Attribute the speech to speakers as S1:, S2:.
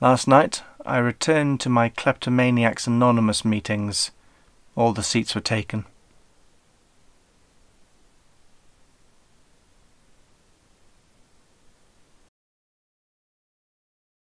S1: Last night I returned to my Kleptomaniacs Anonymous meetings. All the seats were taken.